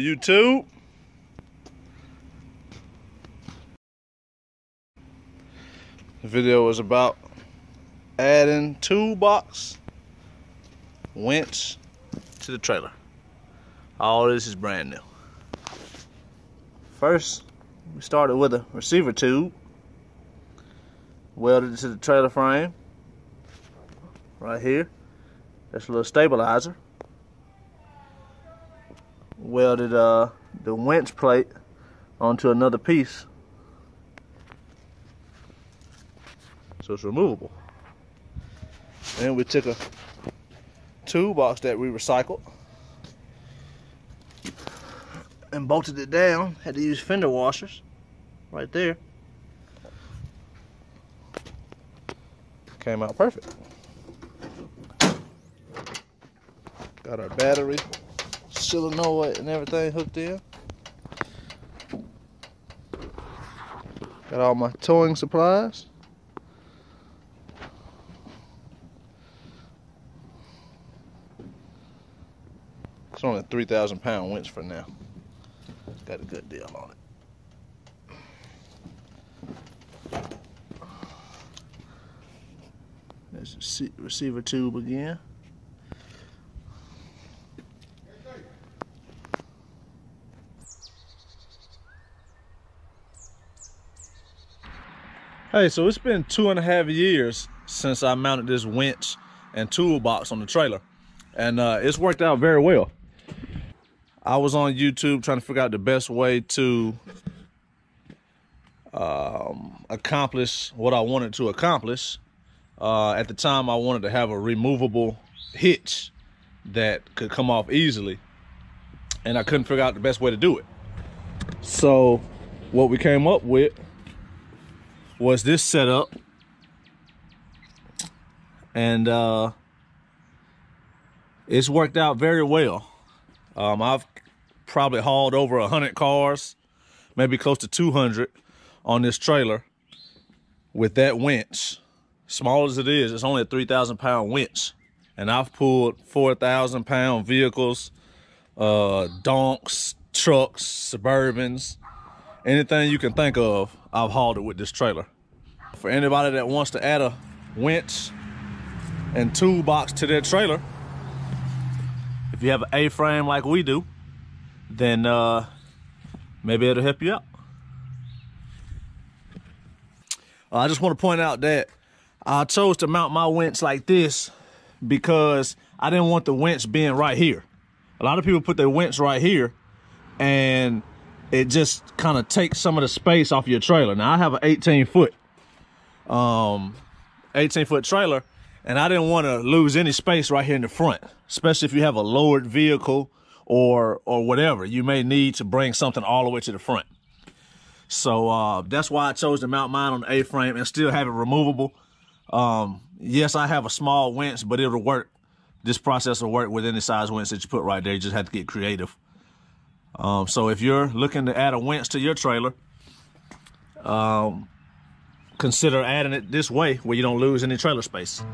YouTube. The video was about adding toolbox winch to the trailer. All this is brand new. First, we started with a receiver tube welded to the trailer frame right here. That's a little stabilizer. Welded uh, the winch plate onto another piece. So it's removable. Then we took a toolbox that we recycled and bolted it down. Had to use fender washers right there. Came out perfect. Got our battery, solenoid and everything hooked in. Got all my towing supplies. It's only a 3,000 pound winch for now. Got a good deal on it. There's the receiver tube again. Hey, so it's been two and a half years since I mounted this winch and toolbox on the trailer. And uh, it's worked out very well. I was on YouTube trying to figure out the best way to um, accomplish what I wanted to accomplish. Uh, at the time, I wanted to have a removable hitch that could come off easily, and I couldn't figure out the best way to do it. So, what we came up with was this setup, and uh, it's worked out very well. Um, I've probably hauled over a 100 cars, maybe close to 200 on this trailer with that winch. Small as it is, it's only a 3,000 pound winch. And I've pulled 4,000 pound vehicles, uh, donks, trucks, Suburbans, anything you can think of, I've hauled it with this trailer. For anybody that wants to add a winch and toolbox to their trailer, if you have an A-frame like we do, then uh, maybe it'll help you out. Uh, I just want to point out that I chose to mount my winch like this because I didn't want the winch being right here. A lot of people put their winch right here and it just kind of takes some of the space off your trailer. Now I have an 18 foot, um, 18 foot trailer and I didn't want to lose any space right here in the front, especially if you have a lowered vehicle or or whatever. You may need to bring something all the way to the front. So uh, that's why I chose to mount mine on the A-frame and still have it removable. Um, yes, I have a small winch, but it'll work. This process will work with any size winch that you put right there. You just have to get creative. Um, so if you're looking to add a winch to your trailer, um, consider adding it this way where you don't lose any trailer space.